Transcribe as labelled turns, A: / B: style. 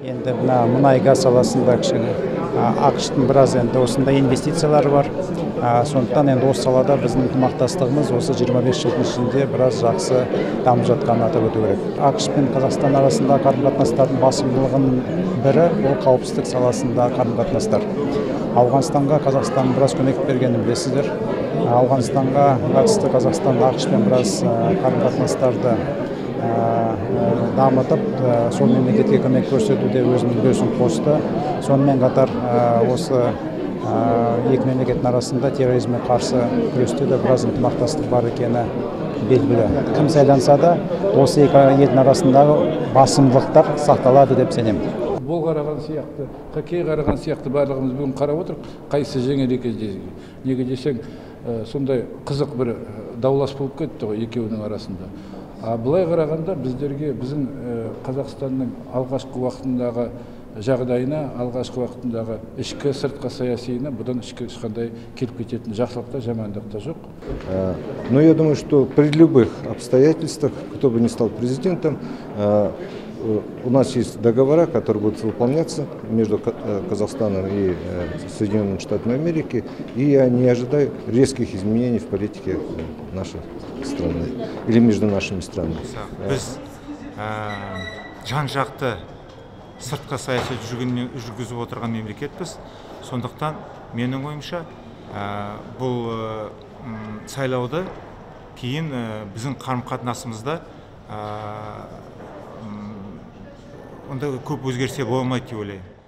A: енді мына мұнай газ саласында кішкене ақштың біраз енді осындай инвестициялары бар. Сондықтан енді осы салада біздің ынтымақтастығымыз осы 25 жылдың ішінде біраз жақсы дамып жатқанын атап өту керек. Ақш пен қазақстан арасында қарым қатынастардың басымдылығының бірі ол қауіпсіздік саласында қарым қатынастар ауғанстанға қазақстан біраз көмек бергенін білесіздер. Ауғанстанға қатысты қазақстан ақш біраз қарым қатынастарды дамытып а, сол мемлекетке көмек көрсетуде өзінің үлесін қосты. Сонымен қатар а, осы а, екі мемлекеттің арасында терроризмге қарсы күресте де біраз ынтымақтастық бар екені белгілі. Кім сайланса да осы екі елдің арасындағы басымдылықтар сақталады деп сенемін.
B: Футбол қараған сияқты хоккей қараған сияқты барлығымыз бүгін қарап отырмық қайсысы жеңер екен неге десең сондай қызық бір даулас болып кетті ғой екеуінің арасында. А былай қарағанда біздерге біздің ә, қазақстанның алғашқы уақытындағы жағдайына алғашқы уақытындағы ішкі сыртқы саясиына бұдан ешқандай келіп кететін жақсылық та жамандық та жоқ.
C: Э, Но я думаю, что при любых обстоятельствах, кто бы ни стал президентом, э, э, у нас есть договора, которые будут выполняться между Ка- э, Казахстаном и э, Соединенными Штатами Америки, и я не ожидаю резких изменений в политике э, нашей страны или между нашими странами.
D: біз ә, жан жақты сыртқы саясат жүргізген- жүргізіп отырған мемлекетпіз сондықтан менің ойымша ә, бұл ә, м, сайлауды кейін ә, біздің қарым қатынасымызда ә, м, онда көп өзгерістер болмайды деп ойлаймын.